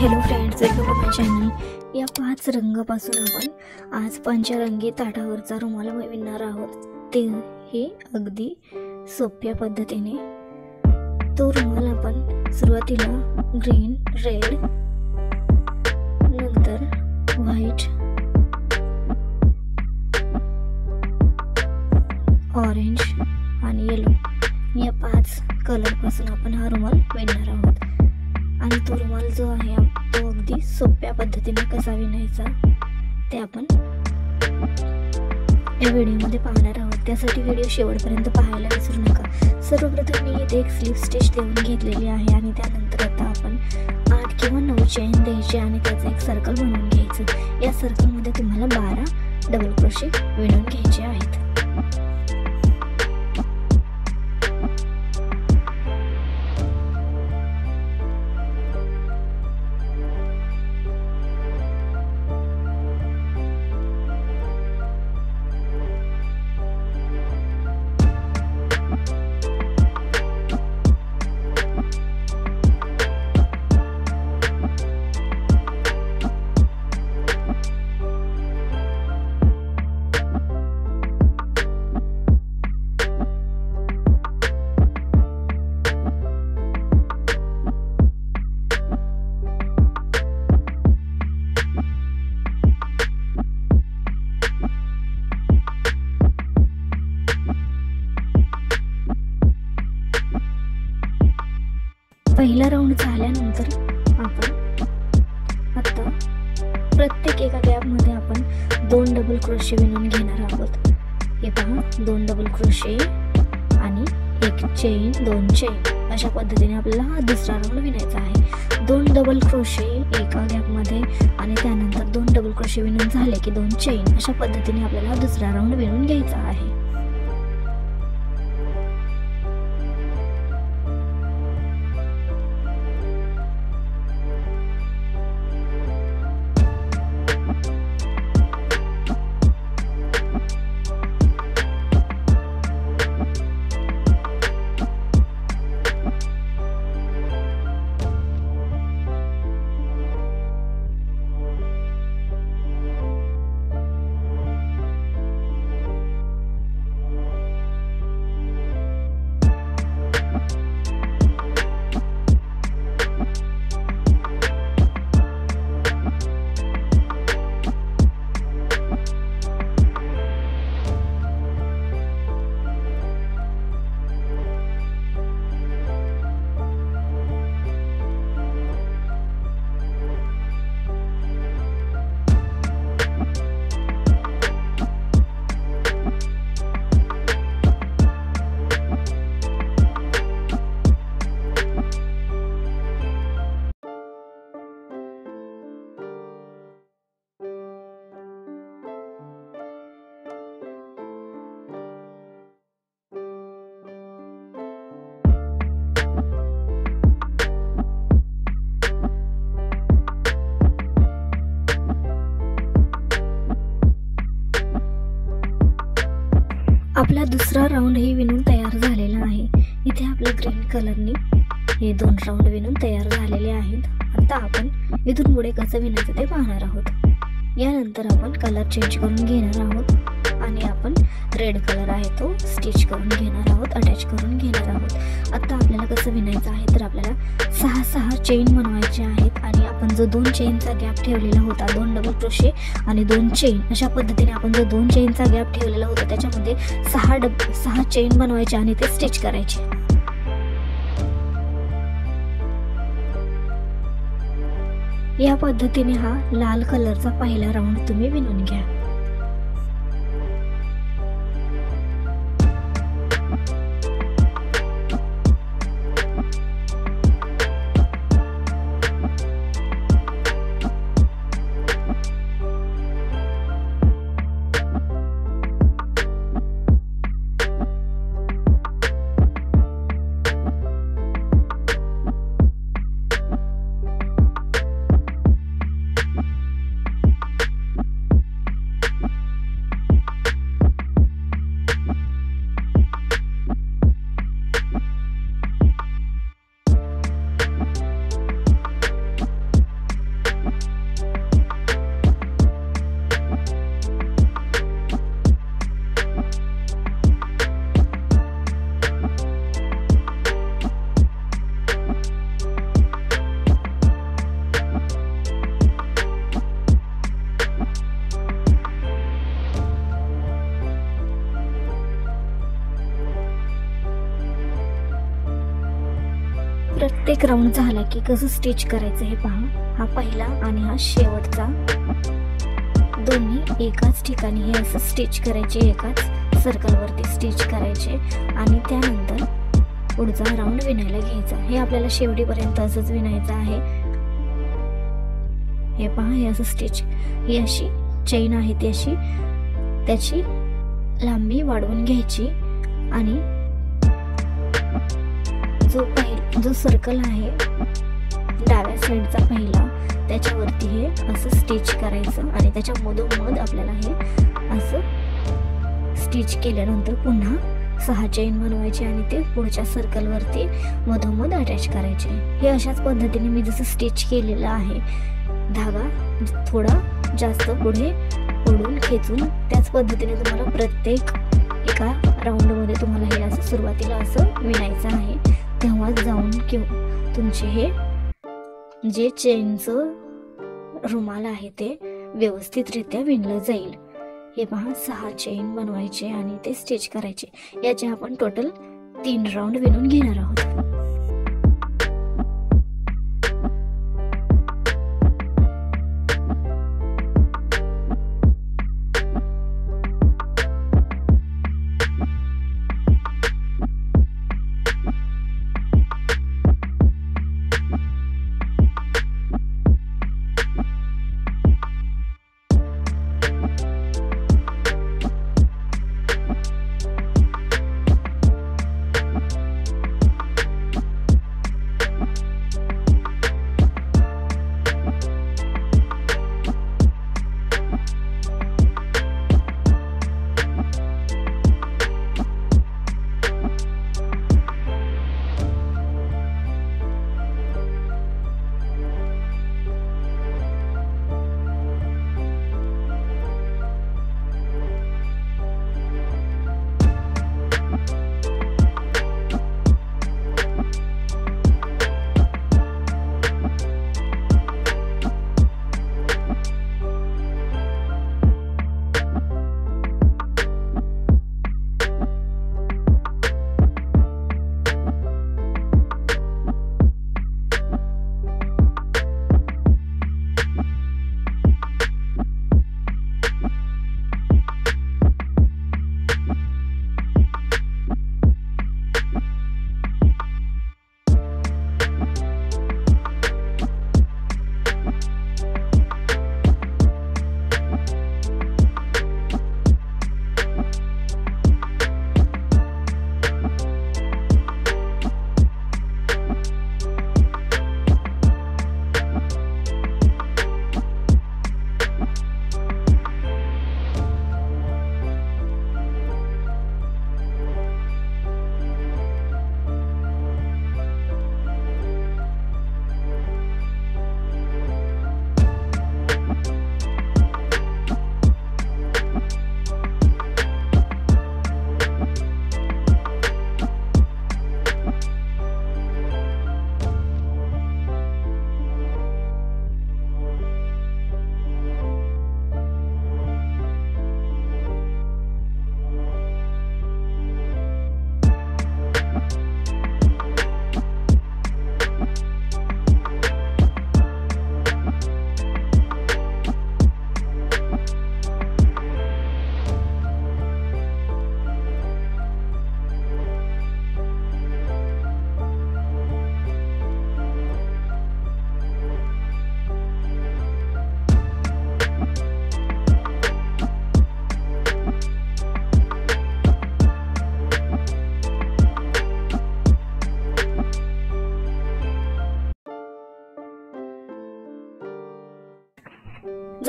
Hello friends welcome to my channel या पाच रंगापासून आपण आज पंचरंगी ताटावरचा रुमाल मिळणार आहोत. ते हे अगदी सोप्या पद्धतीने. तो रुमाल आपण सुरुवातीला ग्रीन रेड नंतर व्हाईट ऑरेंज आणि येलो या पाच कलरपासून आपण हा रुमाल विणणार आहोत. आणि तो रुमाल जो आहे तो अगदी सोप्या पद्धतीने कसा विणायचा ते आपण या व्हिडिओमध्ये पाहणार आहोत. त्यासाठी व्हिडिओ शेवटपर्यंत पाहायला विसरू नका. सर्वप्रथम मी इथे एक स्लिप स्टिच देऊन घेतलेली आहे आणि त्यानंतर आता आपण आठ किंवा नऊ चेन द्यायचे आणि त्याचं एक सर्कल बनवून घ्यायचं. या सर्कलमध्ये तुम्हाला बारा डबल क्रोशे विणून घ्यायचे दोन डबल क्रोशे विणून झाले की दोन चेन अशा पद्धतीने आपल्याला दुसरा राऊंड विणून घ्यायचा आहे. आपला दुसरा राऊंड हे विणून तयार झालेला आहे इथे आपल्या ग्रीन कलरने हे दोन राऊंड विणून तयार झालेले आहेत. आता आपण इथून पुढे कसं विणायचं ते पाहणार आहोत. यानंतर आपण कलर चेंज करून घेणार आहोत. रेड कलर आहे तो. स्टिच करून घेणार आहोत अटॅच करून घेणार आहोत. आत्ता आपल्याला कसं विणायचं आहे तर आपल्याला सहा सहा चेन बनवायचे आहेत आणि आपण जो दोन चेनचा गॅप ठेवलेला होता दोन डबल क्रोशे आणि दोन चेन अशा पद्धतीने आपण जो दोन चेनचा गॅप ठेवलेला होता त्याच्यामध्ये सहा डब सहा चेन बनवायचे आणि ते स्टिच करायचे. या पद्धतीने हा लाल कलरचा पहिला राऊंड तुम्ही विणून घ्या. प्रत्येक राऊंड झाला की कसं स्टिच करायचं हे पहा. हा पहिला आणि हा शेवटचा. दोन्ही एकाच ठिकाणी हे असं स्टिच करायचे एकाच सर्कलवरती स्टिच करायचे. आणि त्यानंतर पुढचा राऊंड विणायला घ्यायचा. हे आपल्याला शेवटीपर्यंत असंच विणायचं आहे. हे पहा हे असं स्टिच ही अशी चैन आहे ती अशी. त्याची लांबी वाढवून घ्यायची. आणि जो पहिला जो सर्कल आहे डाव्या साईडचा पहिला त्याच्यावरती हे असं स्टिच करायचं आणि त्याच्या मधोमध आपल्याला हे असं स्टिच केल्यानंतर पुन्हा सहा चेन बनवायचे आणि ते पुढच्या सर्कलवरती मधोमध अटॅच करायचे. हे अशाच पद्धतीने मी जसं स्टिच केलेलं आहे धागा थोडा जास्त पुढे ओढून खेचून त्याच पद्धतीने तुम्हाला प्रत्येक एका राऊंडमध्ये तुम्हाला हे असं सुरुवातीला असं विणायचं आहे. तेव्हा जाऊन किंवा तुमचे हे जे चेनचं रुमाल आहे ते व्यवस्थितरित्या विणलं जाईल. हे पहा सहा चेन बनवायचे आणि ते स्टिच करायचे. याचे आपण टोटल तीन राऊंड विणून घेणार आहोत.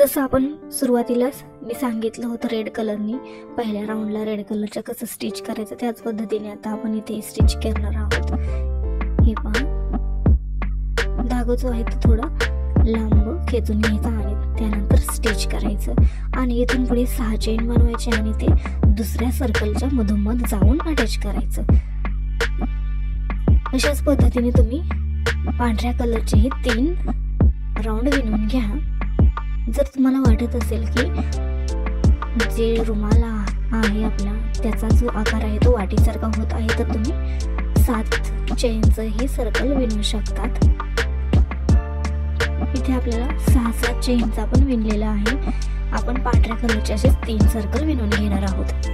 जसं आपण सुरुवातीलाच मी सांगितलं होतं रेड कलरनी पहिल्या राऊंडला रेड कलरच्या कसं स्टिच करायचं त्याच पद्धतीने आता आपण इथे स्टिच करणार आहोत. हे पहा. धागो जो आहे तो थोडा लांब खेचून घ्यायचा आणि त्यानंतर स्टिच करायचं. आणि इथून पुढे सहा चेन बनवायचे आणि ते दुसऱ्या सर्कलच्या मधोमध जाऊन अटॅच करायचं. अशाच पद्धतीने तुम्ही पांढऱ्या कलरचे हे तीन राऊंड विणून घ्या. जर तुम्हाला वाटत असेल की जे रुमाल आहे आपला त्याचा जो आकार आहे तो वाटीसारखा होत आहे तर तुम्ही सात चेनचं हे सर्कल विणू शकतात. इथे आपल्याला सहा सात चेनचा पण विणलेला आहे. आपण पांढऱ्या कलरचे असे तीन सर्कल विणून घेणार आहोत.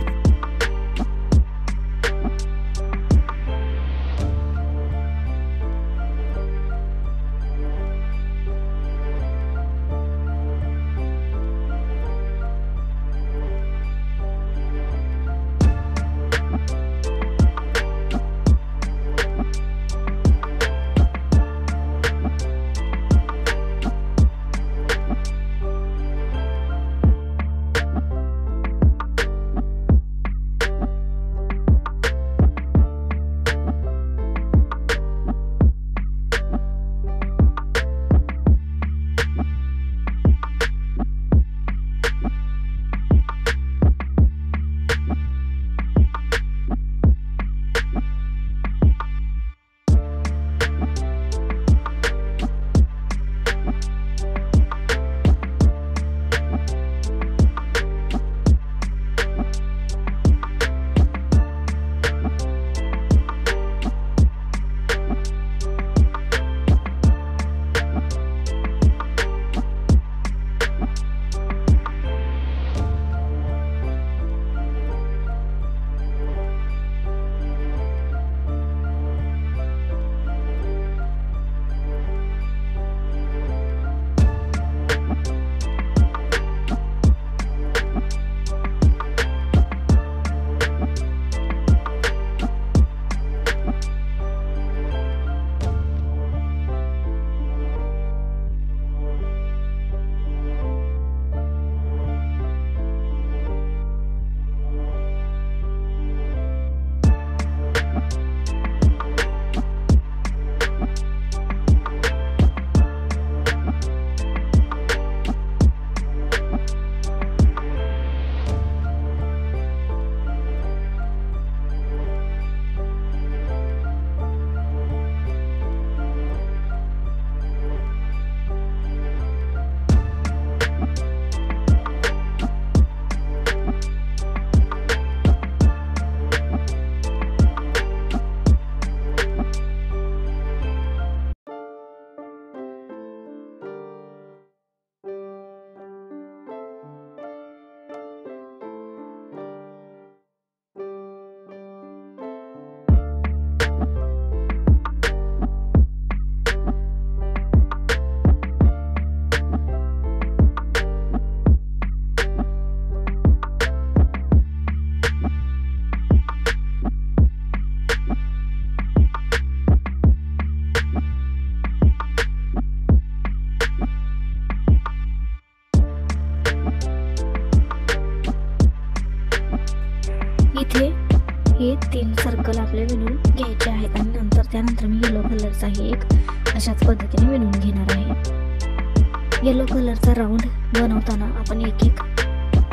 विणून घ्यायचे आहेत आणि नंतर त्यानंतर मी येलो कलरचाही एक अशाच पद्धतीने विणून घेणार आहे. येलो कलरचा राऊंड बनवताना आपण एक एक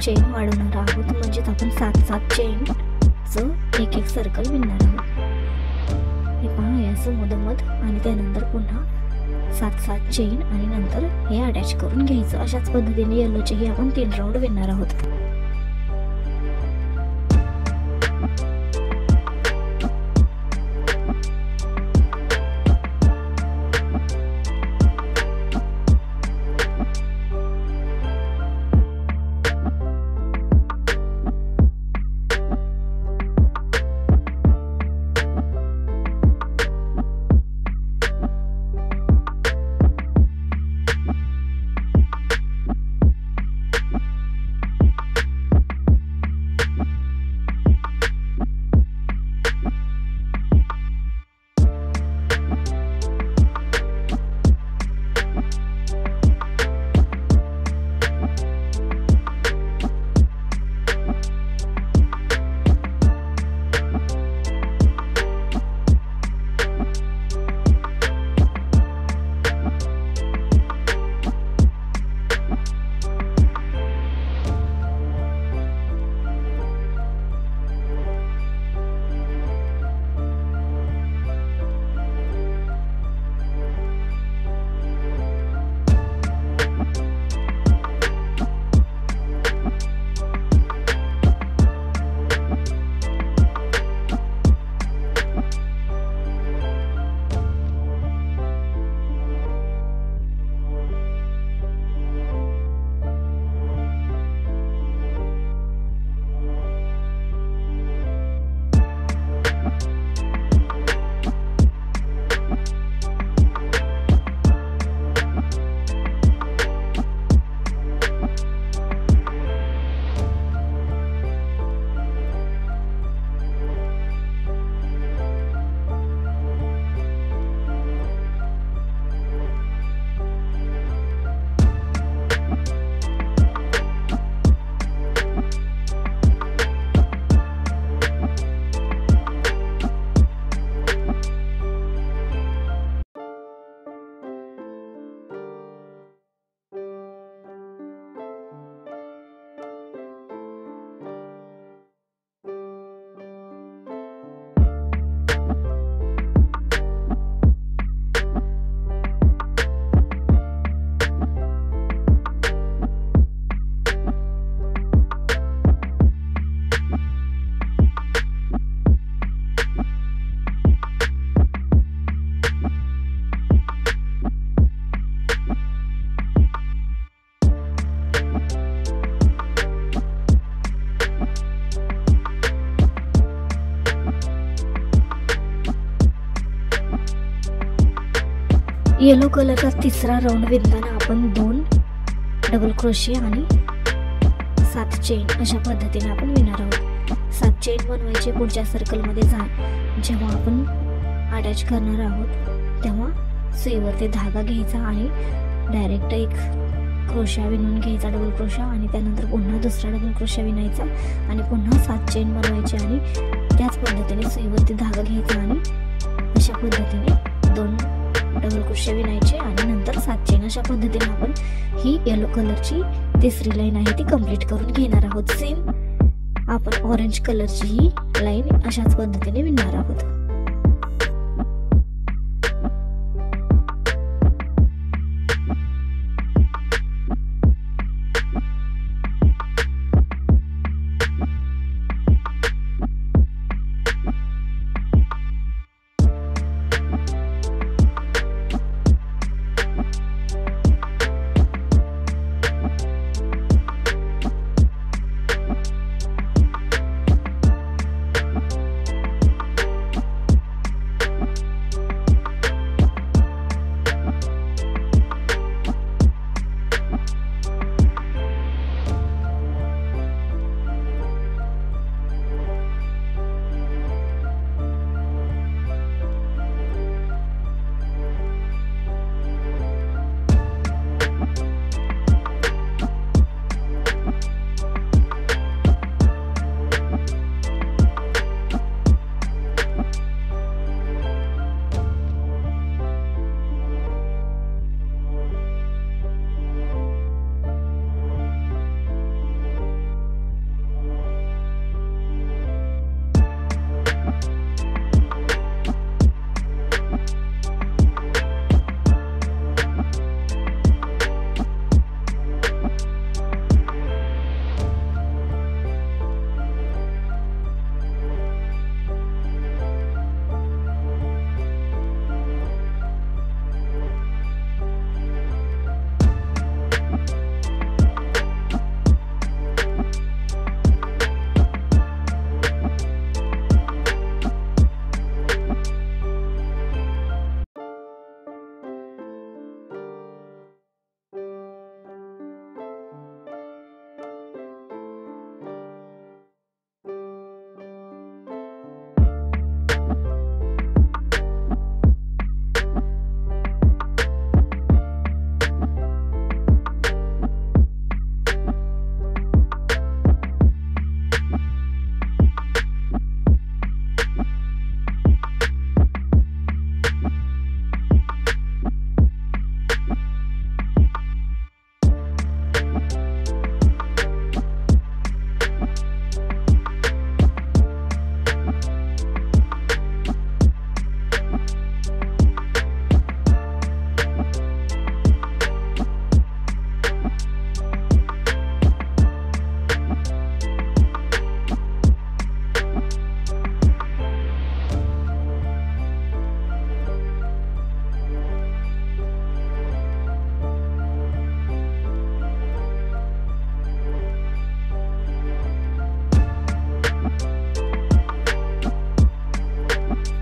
चेन वाढवणार आहोत. म्हणजेच आपण सात सात चेनचं एक एक सर्कल विणणार आहोत. हे पहा हे असं मधोमध आणि त्यानंतर पुन्हा सात सात चेन आणि नंतर हे अटॅच करून घ्यायचं. अशाच पद्धतीने येलोचेही आपण तीन राऊंड विणणार आहोत. येलो कलरचा तिसरा राऊंड विणताना आपण दोन डबल क्रोशी आणि सात चेन अशा पद्धतीने आपण विणार आहोत. सात चेन बनवायचे पुढच्या सर्कलमध्ये जा. जेव्हा आपण अटॅच करणार आहोत तेव्हा सुईवरती धागा घ्यायचा आणि डायरेक्ट एक क्रोशा विणून घ्यायचा डबल क्रोशा आणि त्यानंतर पुन्हा दुसरा डबल क्रोशा विणायचा आणि पुन्हा सात चेन बनवायची आणि त्याच पद्धतीने सुईवरती धागा घ्यायचा आणि अशा पद्धतीने दोन डबल क्रोशे विणायचे आणि नंतर सात चेन अशा पद्धतीने आपण ही येलो कलरची तिसरी लाईन आहे ती कंप्लीट करून घेणार आहोत. सेम आपण ऑरेंज कलरची ही लाईन अशाच पद्धतीने विणणार आहोत.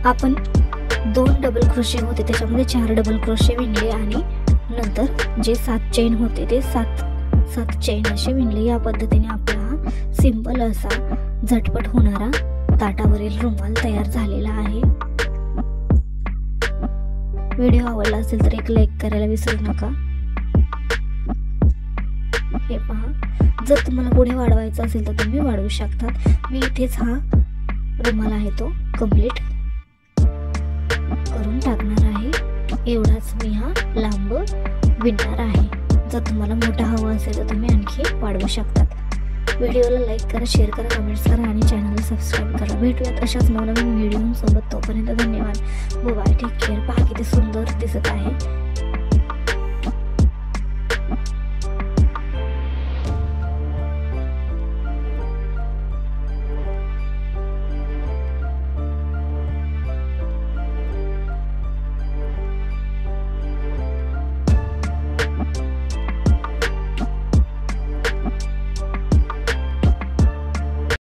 आपण दोन डबल क्रोशे होते त्याच्यामध्ये चार डबल क्रोशे विणले आणि नंतर जे सात चेन होते ते सात सात चेन असे विणले. या पद्धतीने आपला सिंपल असा झटपट होणारा ताटावरील रुमाल तयार झालेला आहे. व्हिडिओ आवडला असेल तर एक लाईक करायला विसरू नका. हे पहा. जर तुम्हाला पुढे वाढवायचं असेल तर तुम्ही वाढवू शकता. मी इथेच हा रुमाल आहे तो कंप्लीट करून टाकणार आहे. एवढाच मी हा लांब विणणार आहे. जर तुम्हाला मोठा हवा असेल तर तुम्ही आणखी वाढवू शकतात. व्हिडिओला लाईक करा शेअर करा कमेंट्स करा आणि चॅनलला सबस्क्राईब करा. भेटूयात अशाच नवनवीन व्हिडिओसोबत तोपर्यंत धन्यवाद. बाय टेक केअर पहा किती सुंदर दिसत आहे.